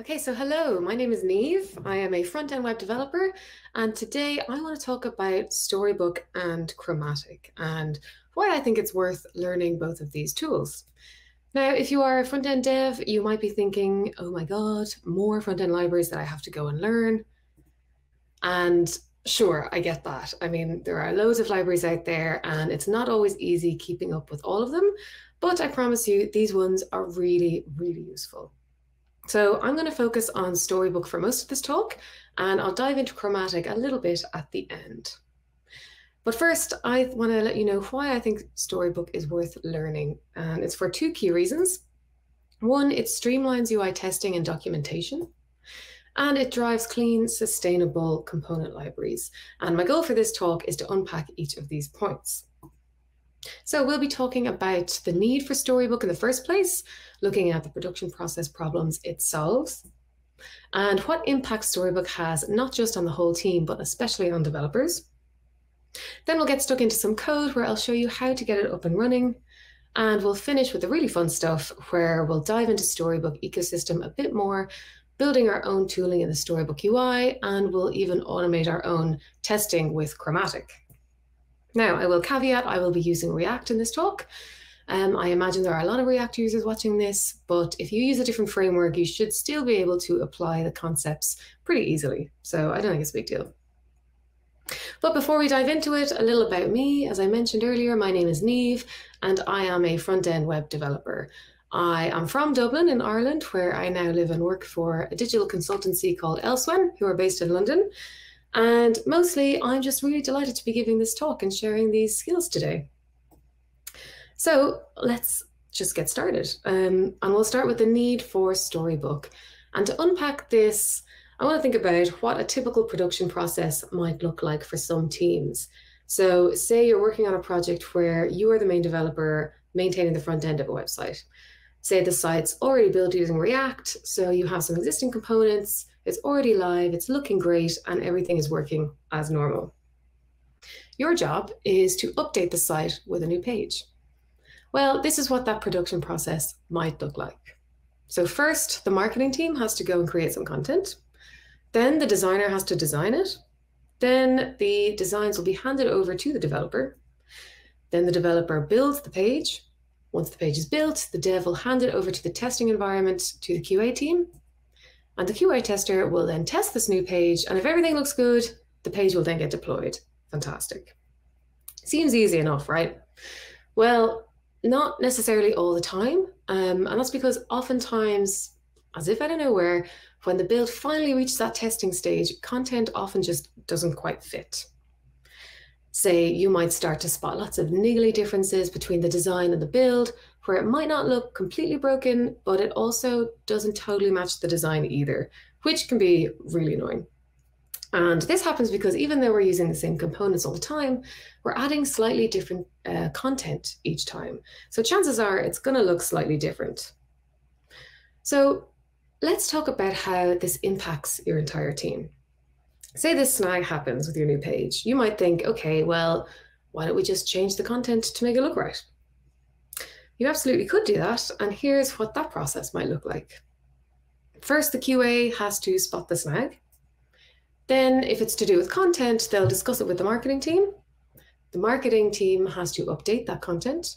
Okay, so hello, my name is Niamh. I am a front end web developer, and today I want to talk about Storybook and Chromatic and why I think it's worth learning both of these tools. Now, if you are a front end dev, you might be thinking, oh my God, more front end libraries that I have to go and learn. And sure, I get that. I mean, there are loads of libraries out there, and it's not always easy keeping up with all of them, but I promise you, these ones are really, really useful. So I'm going to focus on Storybook for most of this talk, and I'll dive into Chromatic a little bit at the end. But first, I want to let you know why I think Storybook is worth learning, and it's for two key reasons. One, it streamlines UI testing and documentation, and it drives clean, sustainable component libraries. And my goal for this talk is to unpack each of these points. So we'll be talking about the need for Storybook in the first place, looking at the production process problems it solves, and what impact Storybook has not just on the whole team, but especially on developers. Then we'll get stuck into some code where I'll show you how to get it up and running. And we'll finish with the really fun stuff where we'll dive into Storybook ecosystem a bit more, building our own tooling in the Storybook UI, and we'll even automate our own testing with Chromatic. Now, I will caveat I will be using React in this talk, um, I imagine there are a lot of React users watching this, but if you use a different framework, you should still be able to apply the concepts pretty easily. So I don't think it's a big deal. But before we dive into it, a little about me. As I mentioned earlier, my name is Niamh, and I am a front-end web developer. I am from Dublin in Ireland, where I now live and work for a digital consultancy called Elsewhen, who are based in London. And mostly, I'm just really delighted to be giving this talk and sharing these skills today. So let's just get started. Um, and we'll start with the need for Storybook. And to unpack this, I want to think about what a typical production process might look like for some teams. So, say you're working on a project where you are the main developer maintaining the front end of a website. Say the site's already built using React, so you have some existing components, it's already live, it's looking great, and everything is working as normal. Your job is to update the site with a new page. Well, this is what that production process might look like. So, first, the marketing team has to go and create some content. Then the designer has to design it. Then the designs will be handed over to the developer. Then the developer builds the page. Once the page is built, the dev will hand it over to the testing environment to the QA team. And the QA tester will then test this new page. And if everything looks good, the page will then get deployed. Fantastic. Seems easy enough, right? Well, not necessarily all the time. Um, and that's because oftentimes, as if out of nowhere, when the build finally reaches that testing stage, content often just doesn't quite fit. Say you might start to spot lots of niggly differences between the design and the build, where it might not look completely broken, but it also doesn't totally match the design either, which can be really annoying. And this happens because even though we're using the same components all the time, we're adding slightly different uh, content each time. So chances are it's going to look slightly different. So let's talk about how this impacts your entire team. Say this snag happens with your new page. You might think, okay, well, why don't we just change the content to make it look right? You absolutely could do that. And here's what that process might look like. First, the QA has to spot the snag. Then, if it's to do with content, they'll discuss it with the marketing team. The marketing team has to update that content.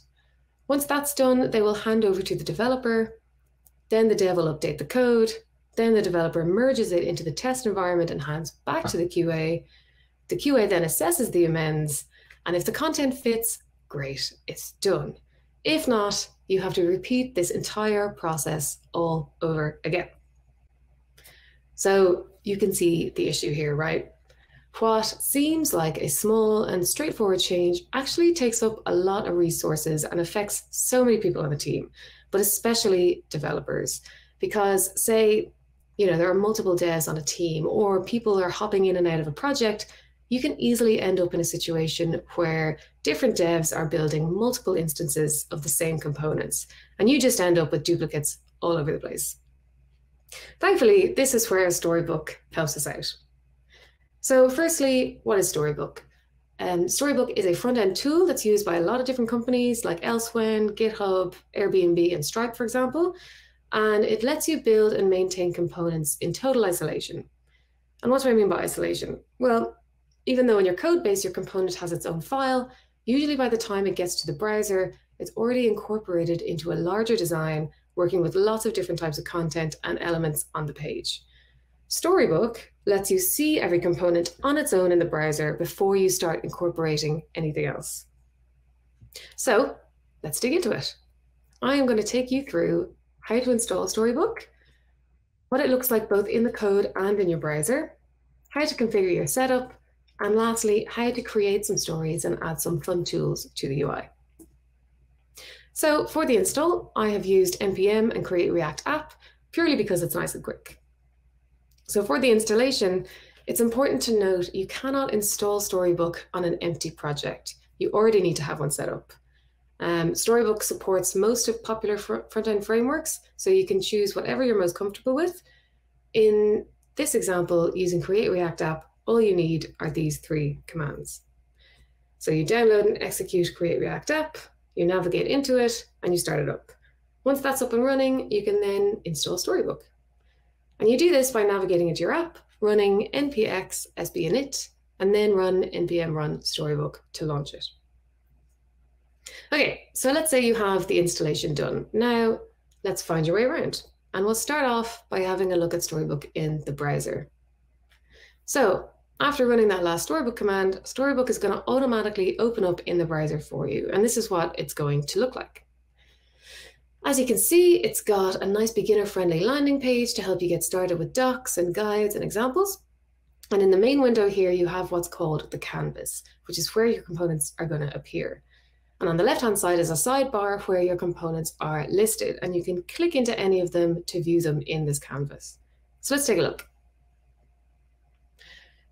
Once that's done, they will hand over to the developer. Then the dev will update the code. Then the developer merges it into the test environment and hands back to the QA. The QA then assesses the amends. And if the content fits, great, it's done. If not, you have to repeat this entire process all over again. So you can see the issue here, right? What seems like a small and straightforward change actually takes up a lot of resources and affects so many people on the team, but especially developers. Because, say, you know, there are multiple devs on a team, or people are hopping in and out of a project, you can easily end up in a situation where different devs are building multiple instances of the same components, and you just end up with duplicates all over the place. Thankfully, this is where Storybook helps us out. So firstly, what is Storybook? Um, Storybook is a front-end tool that's used by a lot of different companies like Elsewhen, GitHub, Airbnb, and Stripe, for example. and it lets you build and maintain components in total isolation. And what do I mean by isolation? Well, even though in your code base your component has its own file, usually by the time it gets to the browser, it's already incorporated into a larger design, working with lots of different types of content and elements on the page. Storybook lets you see every component on its own in the browser before you start incorporating anything else. So let's dig into it. I am going to take you through how to install Storybook, what it looks like both in the code and in your browser, how to configure your setup, and lastly, how to create some stories and add some fun tools to the UI. So for the install, I have used npm and create react app purely because it's nice and quick. So for the installation, it's important to note you cannot install Storybook on an empty project. You already need to have one set up. Um, Storybook supports most of popular fr front-end frameworks, so you can choose whatever you're most comfortable with. In this example, using Create React App, all you need are these three commands. So you download and execute Create React App, you navigate into it, and you start it up. Once that's up and running, you can then install Storybook. And you do this by navigating into your app, running npx sbinit, and then run npm run storybook to launch it. Okay, so let's say you have the installation done. Now, let's find your way around. And we'll start off by having a look at Storybook in the browser. So after running that last Storybook command, Storybook is going to automatically open up in the browser for you. And this is what it's going to look like. As you can see, it's got a nice beginner-friendly landing page to help you get started with docs and guides and examples. And in the main window here, you have what's called the canvas, which is where your components are going to appear. And on the left-hand side is a sidebar where your components are listed, and you can click into any of them to view them in this canvas. So let's take a look.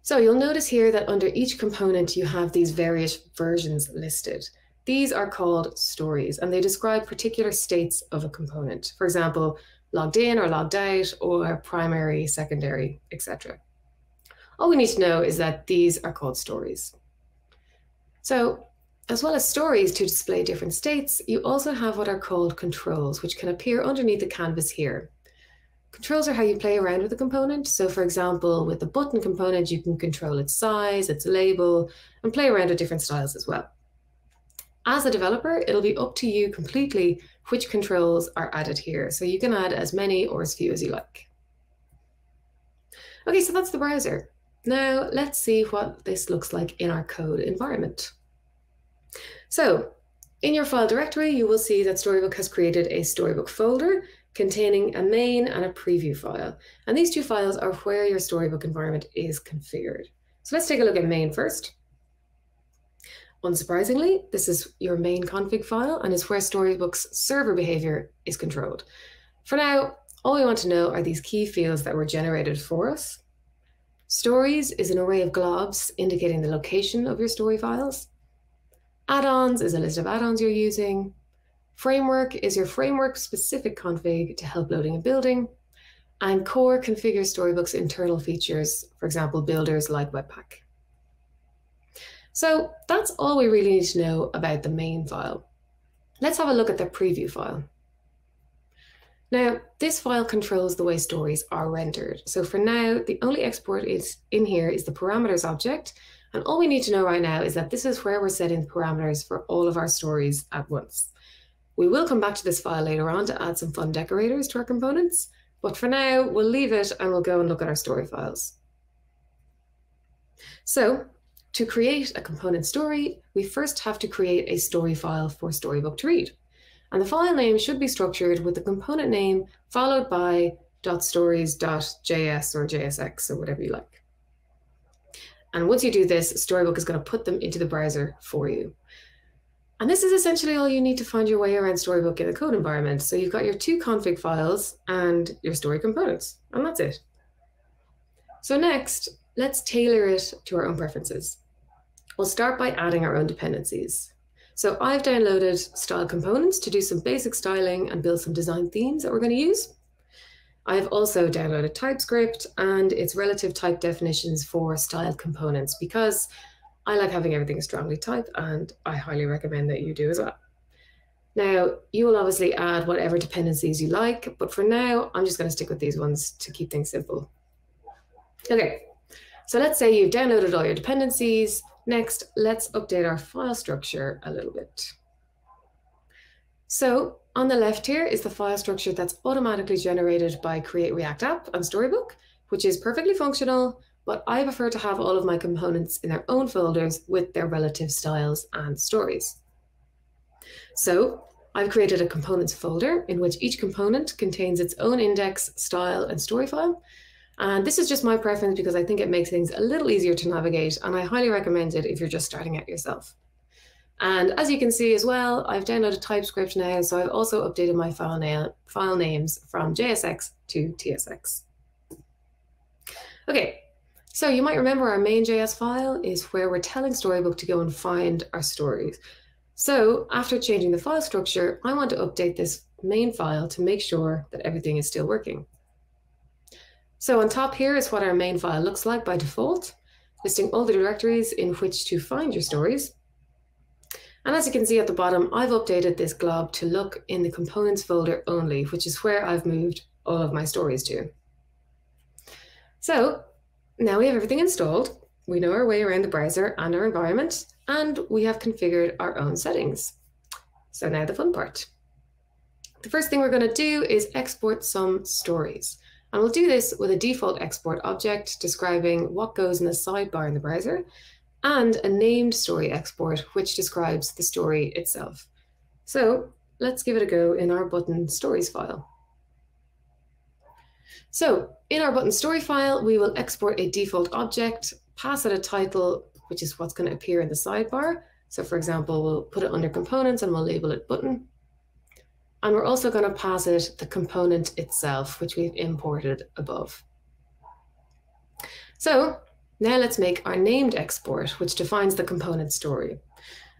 So you'll notice here that under each component, you have these various versions listed. These are called stories, and they describe particular states of a component. For example, logged in or logged out, or primary, secondary, etc. All we need to know is that these are called stories. So as well as stories to display different states, you also have what are called controls, which can appear underneath the canvas here. Controls are how you play around with a component. So for example, with the button component, you can control its size, its label, and play around with different styles as well. As a developer, it'll be up to you completely which controls are added here. So you can add as many or as few as you like. Okay, so that's the browser. Now let's see what this looks like in our code environment. So in your file directory, you will see that Storybook has created a Storybook folder containing a main and a preview file. And these two files are where your Storybook environment is configured. So let's take a look at main first. Unsurprisingly, this is your main config file and is where Storybook's server behavior is controlled. For now, all we want to know are these key fields that were generated for us. Stories is an array of globs indicating the location of your story files. Add-ons is a list of add-ons you're using. Framework is your framework specific config to help loading a building. And core configures Storybook's internal features, for example, builders like Webpack. So that's all we really need to know about the main file. Let's have a look at the preview file. Now, this file controls the way stories are rendered. So for now, the only export is in here is the parameters object. And all we need to know right now is that this is where we're setting the parameters for all of our stories at once. We will come back to this file later on to add some fun decorators to our components. But for now, we'll leave it and we'll go and look at our story files. So to create a component story, we first have to create a story file for Storybook to read. And the file name should be structured with the component name followed by .stories.js or JSX or whatever you like. And once you do this, Storybook is going to put them into the browser for you. And this is essentially all you need to find your way around Storybook in the code environment. So you've got your two config files and your story components, and that's it. So next, let's tailor it to our own preferences. We'll start by adding our own dependencies. So I've downloaded style components to do some basic styling and build some design themes that we're going to use. I've also downloaded TypeScript and its relative type definitions for style components because I like having everything strongly typed and I highly recommend that you do as well. Now, you will obviously add whatever dependencies you like, but for now, I'm just going to stick with these ones to keep things simple. Okay, so let's say you've downloaded all your dependencies. Next, let's update our file structure a little bit. So on the left here is the file structure that's automatically generated by Create React App and Storybook, which is perfectly functional, but I prefer to have all of my components in their own folders with their relative styles and stories. So I've created a components folder in which each component contains its own index, style, and story file. And this is just my preference because I think it makes things a little easier to navigate, and I highly recommend it if you're just starting out yourself. And as you can see as well, I've downloaded TypeScript now, so I've also updated my file, na file names from JSX to TSX. Okay, so you might remember our main.js file is where we're telling Storybook to go and find our stories. So after changing the file structure, I want to update this main file to make sure that everything is still working. So on top here is what our main file looks like by default, listing all the directories in which to find your stories. And as you can see at the bottom, I've updated this glob to look in the components folder only, which is where I've moved all of my stories to. So now we have everything installed. We know our way around the browser and our environment, and we have configured our own settings. So now the fun part. The first thing we're going to do is export some stories. And we'll do this with a default export object describing what goes in the sidebar in the browser and a named story export, which describes the story itself. So let's give it a go in our button stories file. So in our button story file, we will export a default object, pass it a title, which is what's going to appear in the sidebar. So for example, we'll put it under components and we'll label it button. And we're also going to pass it the component itself, which we've imported above. So now let's make our named export, which defines the component story.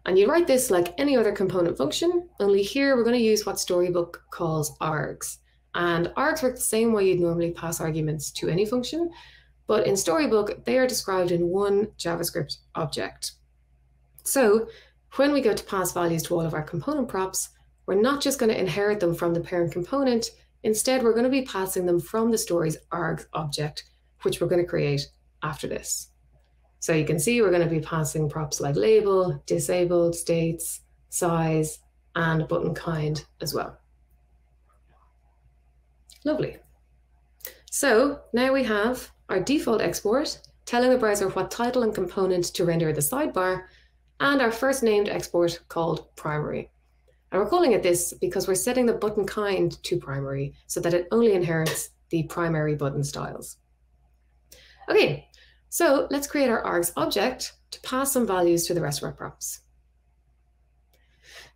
And you write this like any other component function, only here we're going to use what Storybook calls args. And args work the same way you'd normally pass arguments to any function, but in Storybook, they are described in one JavaScript object. So when we go to pass values to all of our component props, we're not just going to inherit them from the parent component. Instead, we're going to be passing them from the story's args object, which we're going to create after this. So you can see we're going to be passing props like label, disabled, states, size, and button kind as well. Lovely. So now we have our default export telling the browser what title and component to render the sidebar, and our first named export called primary. And we're calling it this because we're setting the button kind to primary so that it only inherits the primary button styles. Okay, so let's create our args object to pass some values to the rest of our props.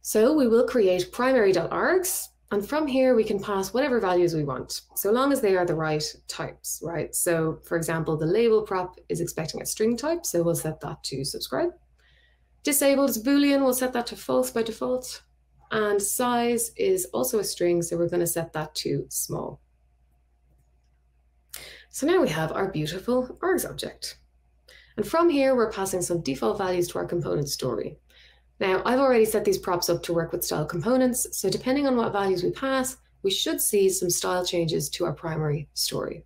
So we will create primary.args, and from here we can pass whatever values we want, so long as they are the right types, right? So for example, the label prop is expecting a string type, so we'll set that to subscribe. Disabled is Boolean, we'll set that to false by default. And size is also a string, so we're going to set that to small. So now we have our beautiful args object. And from here, we're passing some default values to our component story. Now, I've already set these props up to work with style components, so depending on what values we pass, we should see some style changes to our primary story.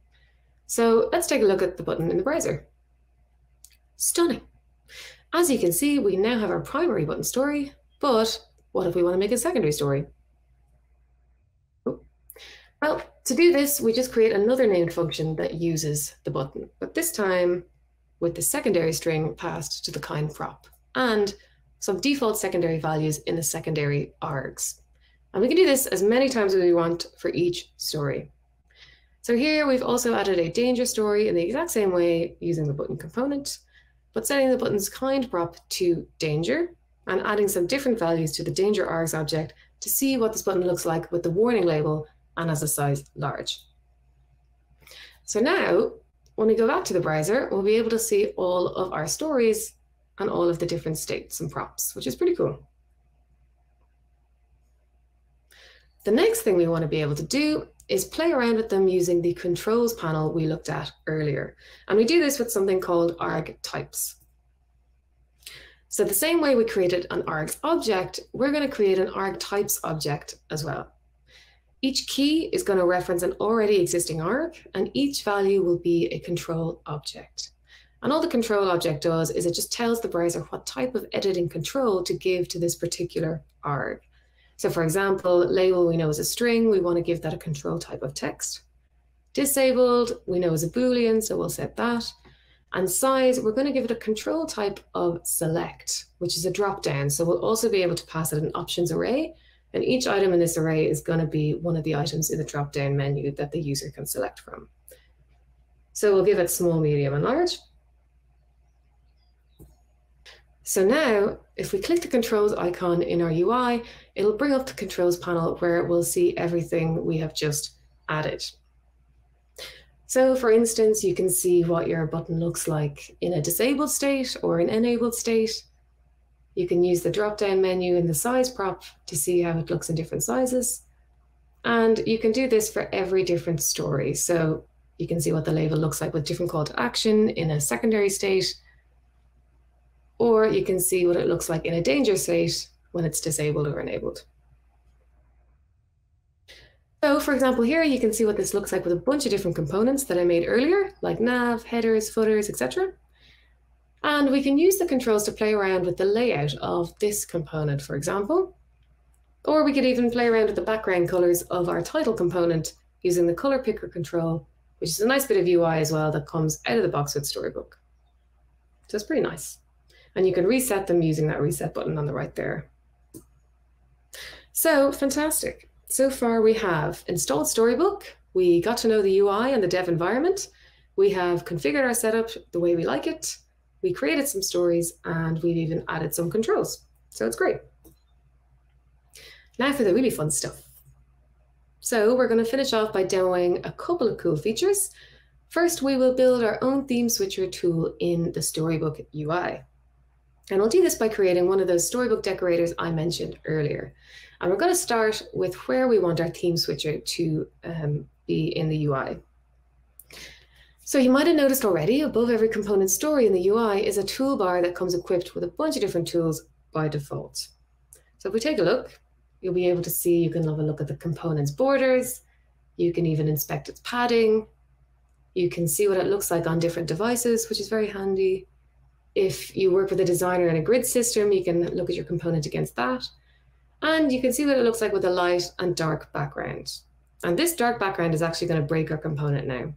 So let's take a look at the button in the browser. Stunning. As you can see, we now have our primary button story, but what if we want to make a secondary story? Oh. Well, to do this, we just create another named function that uses the button, but this time with the secondary string passed to the kind prop and some default secondary values in the secondary args. And we can do this as many times as we want for each story. So here we've also added a danger story in the exact same way using the button component, but setting the button's kind prop to danger and adding some different values to the danger args object to see what this button looks like with the warning label and as a size large. So now, when we go back to the browser, we'll be able to see all of our stories and all of the different states and props, which is pretty cool. The next thing we want to be able to do is play around with them using the controls panel we looked at earlier. And we do this with something called arg types. So the same way we created an args object, we're going to create an argtypes object as well. Each key is going to reference an already existing arg, and each value will be a control object. And all the control object does is it just tells the browser what type of editing control to give to this particular arg. So for example, label we know is a string, we want to give that a control type of text. Disabled, we know is a Boolean, so we'll set that. And size, we're going to give it a control type of select, which is a drop down. So we'll also be able to pass it an options array. And each item in this array is going to be one of the items in the drop down menu that the user can select from. So we'll give it small, medium, and large. So now, if we click the controls icon in our UI, it'll bring up the controls panel where we'll see everything we have just added. So for instance, you can see what your button looks like in a disabled state or an enabled state. You can use the drop-down menu in the size prop to see how it looks in different sizes. And you can do this for every different story. So you can see what the label looks like with different call to action in a secondary state, or you can see what it looks like in a danger state when it's disabled or enabled. So for example, here you can see what this looks like with a bunch of different components that I made earlier, like nav, headers, footers, etc. And we can use the controls to play around with the layout of this component, for example. Or we could even play around with the background colors of our title component using the color picker control, which is a nice bit of UI as well that comes out of the box with Storybook. So it's pretty nice. And you can reset them using that reset button on the right there. So fantastic. So far we have installed Storybook, we got to know the UI and the dev environment, we have configured our setup the way we like it, we created some stories, and we've even added some controls. So it's great. Now for the really fun stuff. So we're going to finish off by demoing a couple of cool features. First, we will build our own theme switcher tool in the Storybook UI. And we'll do this by creating one of those Storybook decorators I mentioned earlier. And we're going to start with where we want our theme switcher to um, be in the UI. So you might have noticed already above every component story in the UI is a toolbar that comes equipped with a bunch of different tools by default. So if we take a look, you'll be able to see you can have a look at the component's borders. You can even inspect its padding. You can see what it looks like on different devices, which is very handy. If you work with a designer in a grid system, you can look at your component against that. And you can see what it looks like with a light and dark background. And this dark background is actually going to break our component now.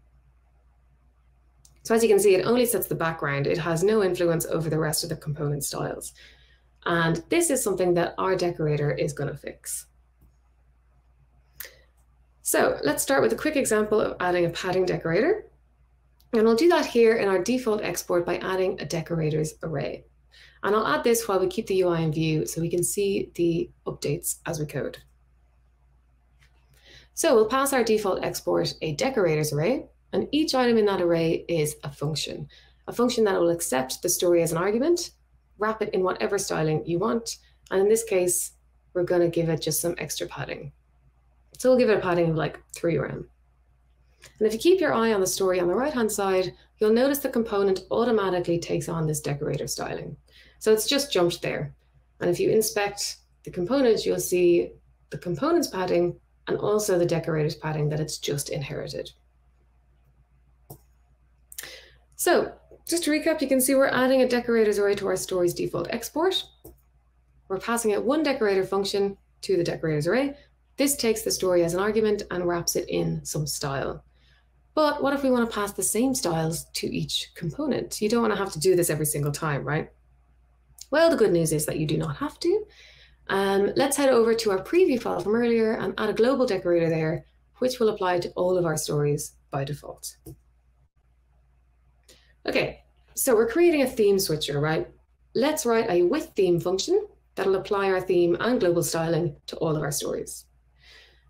So as you can see, it only sets the background. It has no influence over the rest of the component styles. And this is something that our decorator is going to fix. So let's start with a quick example of adding a padding decorator. And we'll do that here in our default export by adding a decorators array. And I'll add this while we keep the UI in view so we can see the updates as we code. So we'll pass our default export a decorators array, and each item in that array is a function, a function that will accept the story as an argument, wrap it in whatever styling you want, and in this case, we're going to give it just some extra padding. So we'll give it a padding of like 3 rem. And if you keep your eye on the story on the right-hand side, you'll notice the component automatically takes on this decorator styling. So it's just jumped there. And if you inspect the components, you'll see the components padding and also the decorators padding that it's just inherited. So just to recap, you can see we're adding a decorators array to our story's default export. We're passing it one decorator function to the decorators array. This takes the story as an argument and wraps it in some style. But what if we want to pass the same styles to each component? You don't want to have to do this every single time, right? Well, the good news is that you do not have to. Um, let's head over to our preview file from earlier and add a global decorator there, which will apply to all of our stories by default. Okay, so we're creating a theme switcher, right? Let's write a with theme function that'll apply our theme and global styling to all of our stories.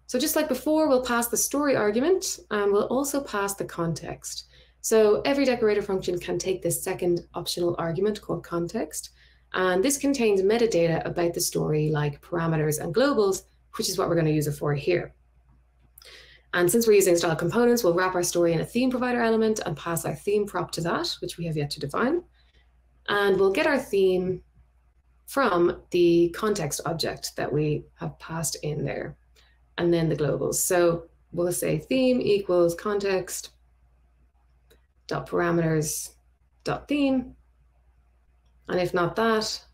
So just like before, we'll pass the story argument and we'll also pass the context. So every decorator function can take this second optional argument called context and this contains metadata about the story like parameters and globals, which is what we're going to use it for here. And since we're using style components, we'll wrap our story in a theme provider element and pass our theme prop to that, which we have yet to define. And we'll get our theme from the context object that we have passed in there, and then the globals. So we'll say theme equals context dot parameters dot theme. And if not that,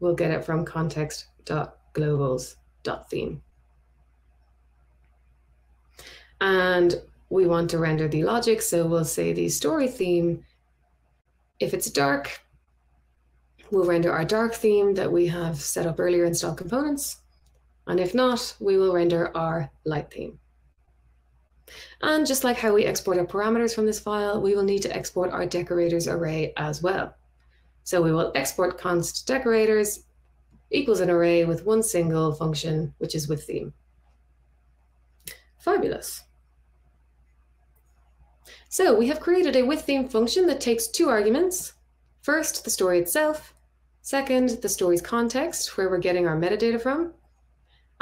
we'll get it from context dot globals dot theme. And we want to render the logic. So we'll say the story theme. If it's dark, we'll render our dark theme that we have set up earlier in style components. And if not, we will render our light theme. And just like how we export our parameters from this file, we will need to export our decorators array as well. So we will export const decorators equals an array with one single function, which is with theme. Fabulous. So we have created a with theme function that takes two arguments. First, the story itself. Second, the story's context, where we're getting our metadata from.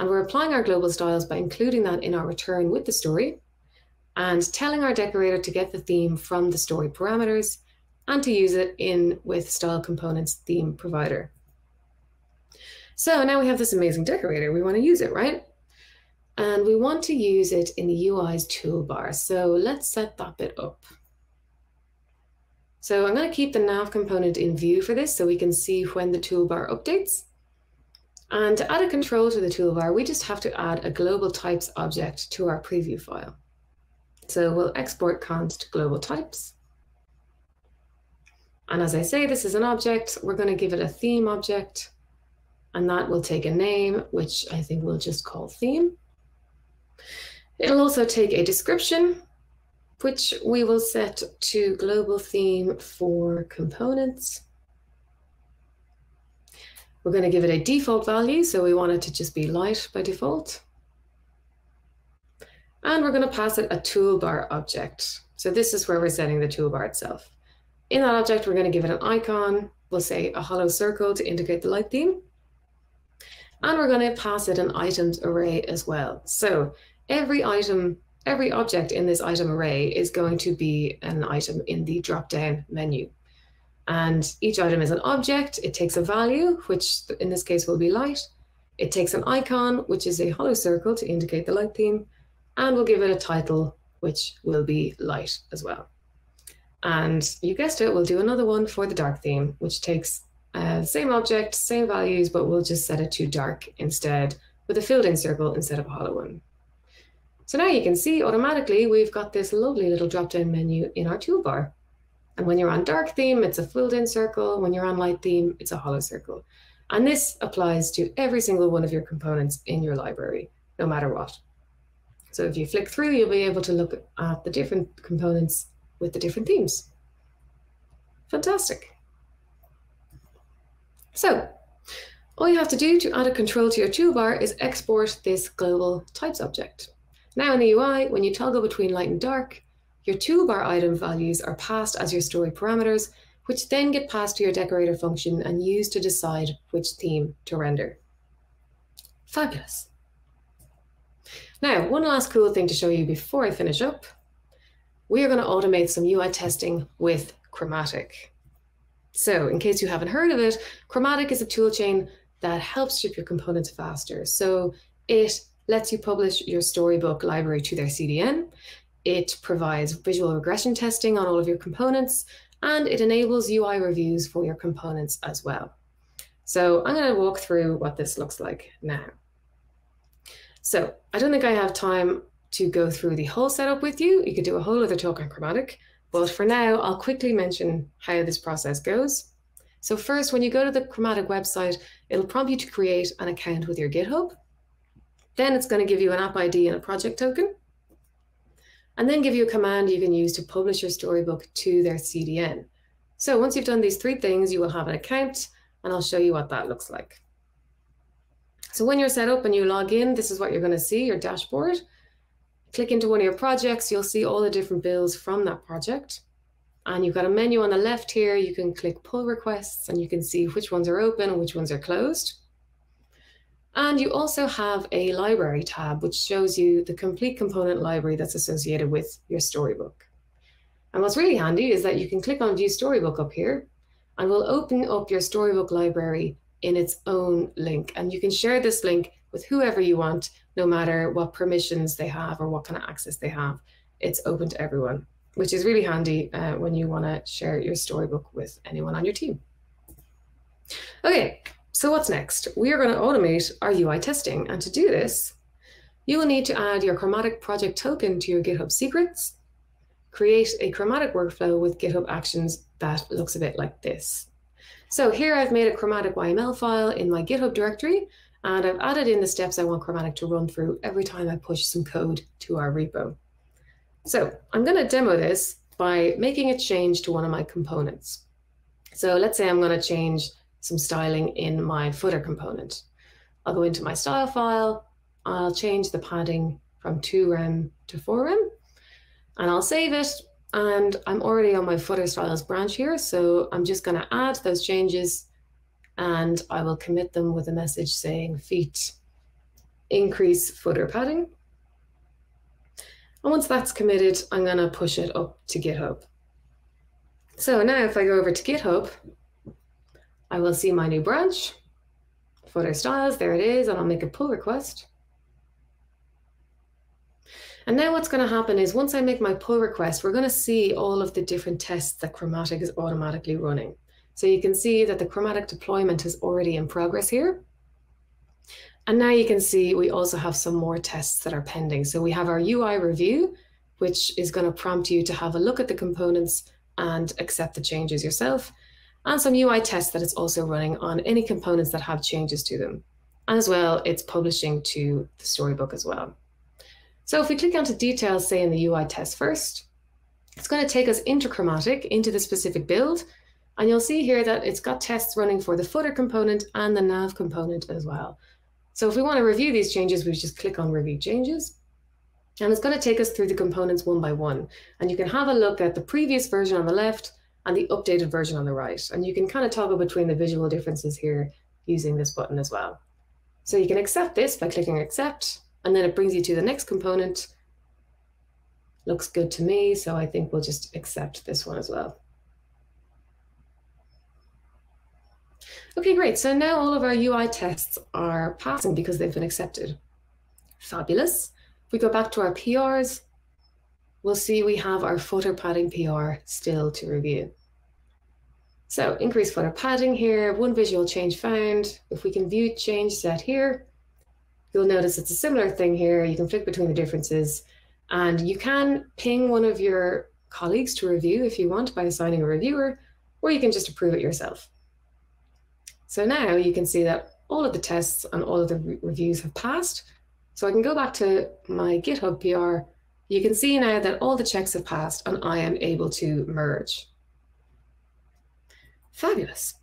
And we're applying our global styles by including that in our return with the story and telling our decorator to get the theme from the story parameters and to use it in with style components theme provider. So now we have this amazing decorator. We want to use it, right? And we want to use it in the UI's toolbar. So let's set that bit up. So I'm going to keep the nav component in view for this so we can see when the toolbar updates. And to add a control to the toolbar, we just have to add a global types object to our preview file. So we'll export const global types. And as I say, this is an object. We're going to give it a theme object. And that will take a name, which I think we'll just call theme. It'll also take a description, which we will set to global theme for components. We're going to give it a default value, so we want it to just be light by default. And we're going to pass it a toolbar object. So this is where we're setting the toolbar itself. In that object, we're going to give it an icon. We'll say a hollow circle to indicate the light theme. And we're going to pass it an items array as well. So every item, every object in this item array is going to be an item in the drop-down menu. And each item is an object. It takes a value, which in this case will be light. It takes an icon, which is a hollow circle to indicate the light theme. And we'll give it a title, which will be light as well. And you guessed it, we'll do another one for the dark theme, which takes uh, same object, same values, but we'll just set it to dark instead with a filled in circle instead of a hollow one. So now you can see automatically we've got this lovely little drop down menu in our toolbar. And when you're on dark theme, it's a filled in circle. When you're on light theme, it's a hollow circle. And this applies to every single one of your components in your library, no matter what. So if you flick through, you'll be able to look at the different components with the different themes. Fantastic. So all you have to do to add a control to your toolbar is export this global types object. Now in the UI, when you toggle between light and dark, your toolbar item values are passed as your story parameters, which then get passed to your decorator function and used to decide which theme to render. Fabulous. Now, one last cool thing to show you before I finish up. We are going to automate some UI testing with Chromatic. So in case you haven't heard of it, Chromatic is a toolchain that helps ship your components faster. So it lets you publish your storybook library to their CDN. It provides visual regression testing on all of your components, and it enables UI reviews for your components as well. So I'm going to walk through what this looks like now. So I don't think I have time to go through the whole setup with you. You could do a whole other talk on Chromatic, but for now, I'll quickly mention how this process goes. So first, when you go to the Chromatic website, it'll prompt you to create an account with your GitHub. Then it's going to give you an app ID and a project token. And then give you a command you can use to publish your storybook to their CDN. So once you've done these three things, you will have an account, and I'll show you what that looks like. So when you're set up and you log in, this is what you're going to see, your dashboard. Click into one of your projects, you'll see all the different bills from that project. And you've got a menu on the left here. You can click pull requests and you can see which ones are open and which ones are closed. And you also have a library tab, which shows you the complete component library that's associated with your storybook. And what's really handy is that you can click on view storybook up here and will open up your Storybook library in its own link. And you can share this link with whoever you want, no matter what permissions they have or what kind of access they have. It's open to everyone, which is really handy uh, when you want to share your storybook with anyone on your team. Okay, so what's next? We are going to automate our UI testing. And to do this, you will need to add your Chromatic project token to your GitHub secrets, create a Chromatic workflow with GitHub actions that looks a bit like this. So here I've made a Chromatic YML file in my GitHub directory, and I've added in the steps I want Chromatic to run through every time I push some code to our repo. So I'm going to demo this by making a change to one of my components. So let's say I'm going to change some styling in my footer component. I'll go into my style file, I'll change the padding from 2 rem to 4 rem, and I'll save it. And I'm already on my footer styles branch here, so I'm just going to add those changes and I will commit them with a message saying feat increase footer padding. And once that's committed, I'm going to push it up to GitHub. So now if I go over to GitHub, I will see my new branch, footer styles, there it is, and I'll make a pull request. And now what's going to happen is once I make my pull request, we're going to see all of the different tests that Chromatic is automatically running. So you can see that the Chromatic deployment is already in progress here. And now you can see we also have some more tests that are pending. So we have our UI review, which is going to prompt you to have a look at the components and accept the changes yourself, and some UI tests that it's also running on any components that have changes to them. And as well, it's publishing to the storybook as well. So if we click onto details, say in the UI test first, it's going to take us into Chromatic, into the specific build, and you'll see here that it's got tests running for the footer component and the nav component as well. So if we want to review these changes, we just click on review changes. And it's going to take us through the components one by one. And you can have a look at the previous version on the left and the updated version on the right. And you can kind of toggle between the visual differences here using this button as well. So you can accept this by clicking accept and then it brings you to the next component. Looks good to me, so I think we'll just accept this one as well. Okay, great. So now all of our UI tests are passing because they've been accepted. Fabulous. If we go back to our PRs, we'll see we have our footer padding PR still to review. So increase footer padding here, one visual change found. If we can view change set here, you'll notice it's a similar thing here. You can flick between the differences and you can ping one of your colleagues to review if you want by assigning a reviewer, or you can just approve it yourself. So now you can see that all of the tests and all of the re reviews have passed. So I can go back to my GitHub PR. You can see now that all the checks have passed and I am able to merge. Fabulous.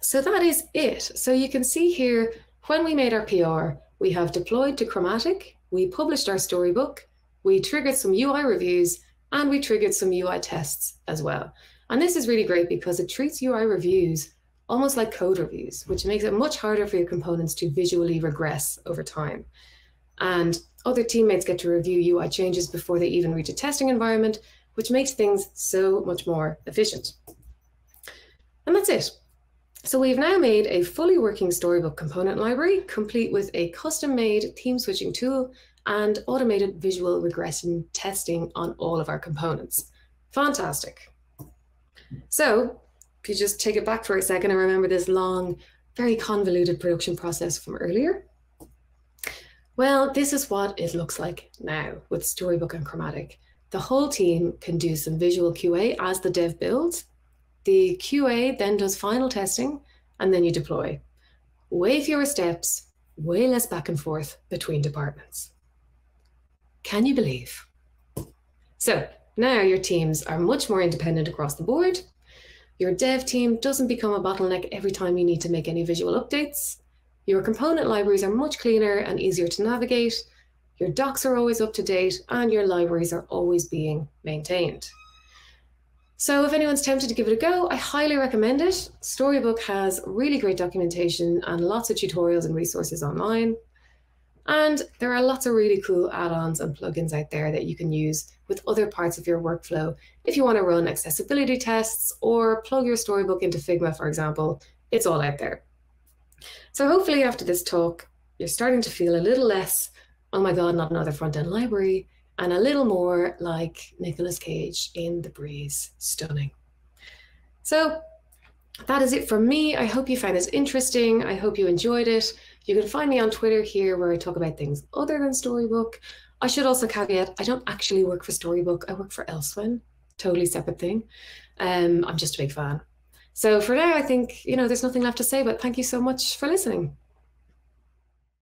So that is it. So you can see here when we made our PR, we have deployed to Chromatic, we published our storybook, we triggered some UI reviews, and we triggered some UI tests as well. And this is really great because it treats UI reviews almost like code reviews, which makes it much harder for your components to visually regress over time. And other teammates get to review UI changes before they even reach a testing environment, which makes things so much more efficient. And that's it. So we've now made a fully working Storybook component library, complete with a custom-made theme switching tool and automated visual regression testing on all of our components. Fantastic. So if you just take it back for a second and remember this long, very convoluted production process from earlier, well, this is what it looks like now with Storybook and Chromatic. The whole team can do some visual QA as the dev builds, the QA then does final testing and then you deploy. Way fewer steps, way less back and forth between departments. Can you believe? So now your teams are much more independent across the board. Your dev team doesn't become a bottleneck every time you need to make any visual updates. Your component libraries are much cleaner and easier to navigate. Your docs are always up to date and your libraries are always being maintained. So if anyone's tempted to give it a go, I highly recommend it. Storybook has really great documentation and lots of tutorials and resources online. And there are lots of really cool add ons and plugins out there that you can use with other parts of your workflow if you want to run accessibility tests or plug your storybook into Figma, for example. It's all out there. So hopefully, after this talk, you're starting to feel a little less, oh my God, not another front end library, and a little more like Nicolas Cage in The Breeze. Stunning. So that is it from me. I hope you found this interesting. I hope you enjoyed it. You can find me on Twitter here where I talk about things other than Storybook. I should also caveat I don't actually work for Storybook, I work for Elsewhen, totally separate thing. Um, I'm just a big fan. So for now, I think, you know, there's nothing left to say, but thank you so much for listening.